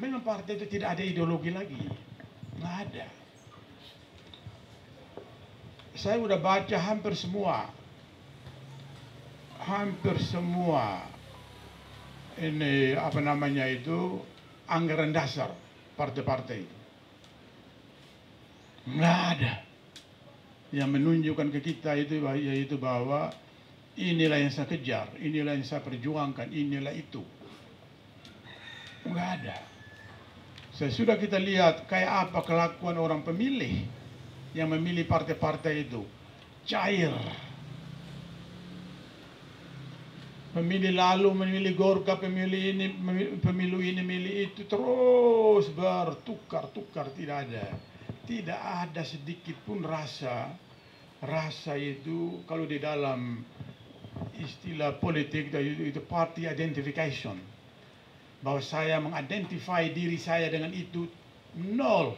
Memang partai itu tidak ada ideologi lagi. Nggak ada. Saya udah baca hampir semua. Hampir semua ini apa namanya itu anggaran dasar partai-partai. Nggak ada yang menunjukkan ke kita itu yaitu bahwa inilah yang saya kejar, inilah yang saya perjuangkan, inilah itu. Nggak ada. Sesudah kita lihat kayak apa kelakuan orang pemilih yang memilih partai-partai itu. Cair. Pemilih lalu memilih Gorka, pemilih ini, pemilu ini, memilih itu terus bertukar-tukar tidak ada. Tidak ada sedikit pun rasa rasa itu kalau di dalam istilah politik itu, itu party identification bahwa saya mengidentify diri saya dengan itu nol.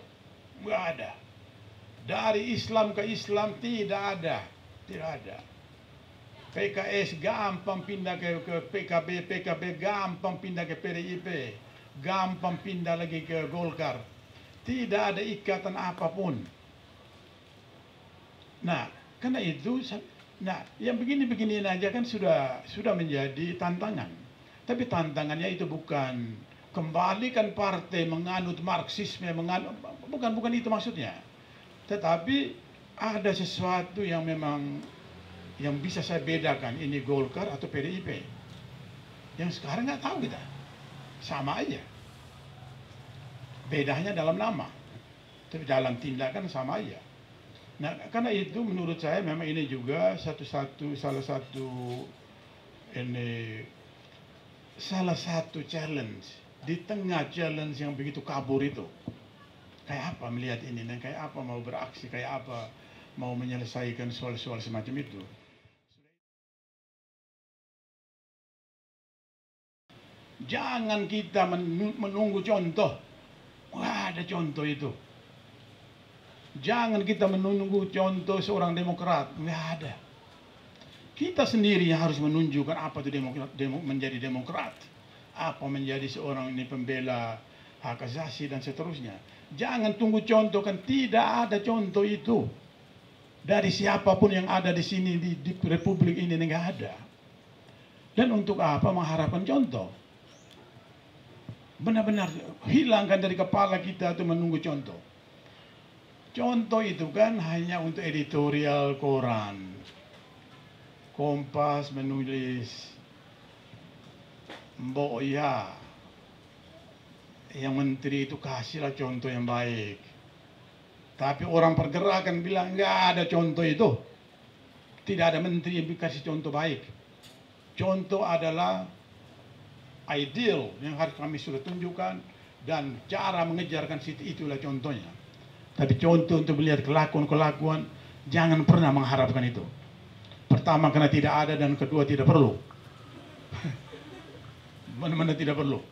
Nggak ada. Dari Islam ke Islam tidak ada. Tidak ada. PKS gampang pindah ke, ke PKB PKB gampang pindah ke PDIP gampang pindah lagi ke Golkar. Tidak ada ikatan apa pun. Nah karena itu nah yang begini-begini aja kan sudah sudah menjadi tantangan tapi tantangannya itu bukan kembalikan partai menganut Marxisme, menganut, bukan bukan itu maksudnya. Tetapi ada sesuatu yang memang yang bisa saya bedakan ini Golkar atau PDIP. Yang sekarang nggak tahu kita, sama aja. Bedanya dalam nama, tapi dalam tindakan sama aja. Nah, karena itu menurut saya memang ini juga satu-satu salah satu ini salah satu challenge di tengah challenge yang begitu kabur itu. Kayak apa melihat ini dan kayak apa mau beraksi kayak apa mau menyelesaikan soal-soal semacam itu? Jangan kita menunggu contoh. Wah ada contoh itu. Jangan kita menunggu contoh seorang demokrat. Nggak ada kita sendiri yang harus menunjukkan apa itu demokrat, demo, menjadi demokrat. Apa menjadi seorang ini pembela hak asasi dan seterusnya. Jangan tunggu contoh kan tidak ada contoh itu. Dari siapa pun yang ada di sini di, di republik ini nggak ada. Dan untuk apa mengharapkan contoh? Benar-benar hilangkan dari kepala kita itu menunggu contoh. Contoh itu kan hanya untuk editorial koran Kompas menulis Mbok ya yang menteri itu kasihlah contoh yang baik. Tapi orang pergerakan bilang nggak ada contoh itu. Tidak ada menteri yang kasih contoh baik. Contoh adalah ideal yang harus kami sudah tunjukkan dan cara mengejarkan situ itulah contohnya. Tapi contoh untuk melihat kelakuan-kelakuan jangan pernah mengharapkan itu. Pertama karena tidak ada dan kedua tidak perlu. Mana-mana tidak perlu.